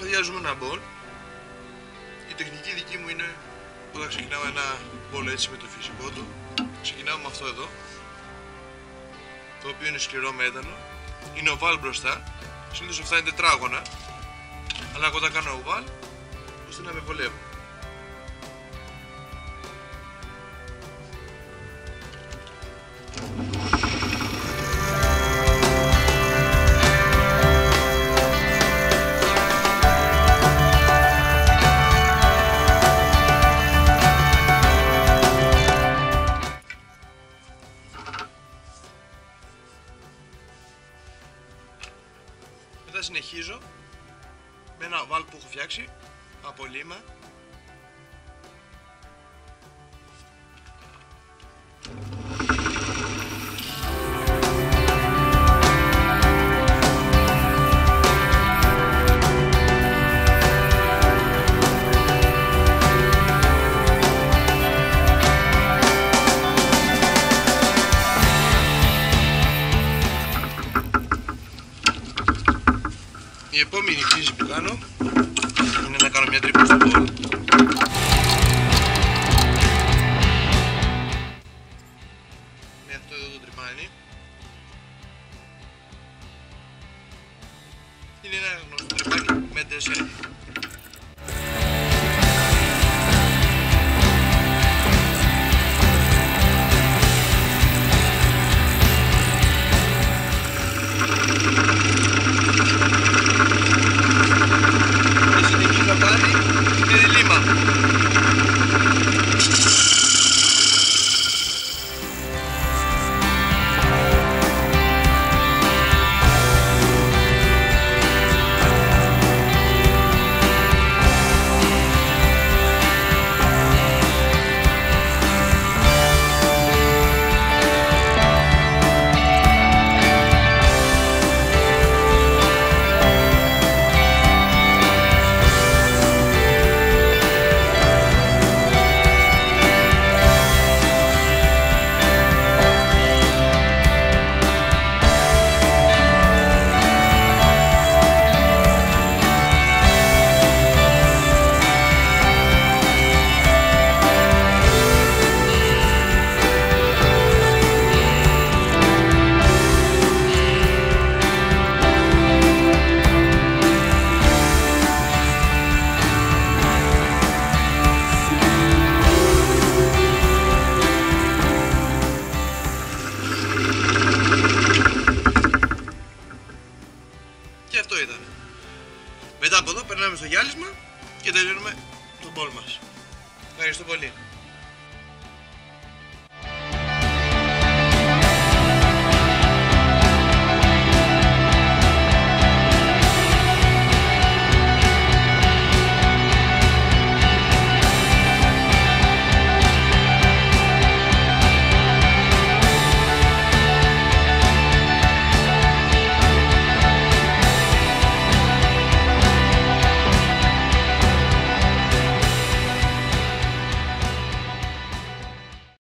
σχεδιάζουμε ένα μπολ. Η τεχνική δική μου είναι όταν ξεκινάω ένα μπολ έτσι με το φυσικό του. Ξεκινάω με αυτό εδώ, το οποίο είναι σκληρό μέταλλο. Είναι οβάλ μπροστά. Συνήθως αυτά είναι τετράγωνα. Αλλά εγώ τα κάνω οβάλ ώστε να με βολεύουν. Μετά συνεχίζω. Με ένα βάλ που έχω φτιάξει. Από λίμα Η επόμενη φύση που κάνω είναι να κάνω μια τρύπα στο μπολ. Με αυτό εδώ το τρυπάνι. Είναι ένα γνωστό τρυπάνι με ντεσέ. Μετά από εδώ περνάμε στο γυάλισμα και τελειώνουμε τον μπολ μας. Ευχαριστώ πολύ.